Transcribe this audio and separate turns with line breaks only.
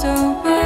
so.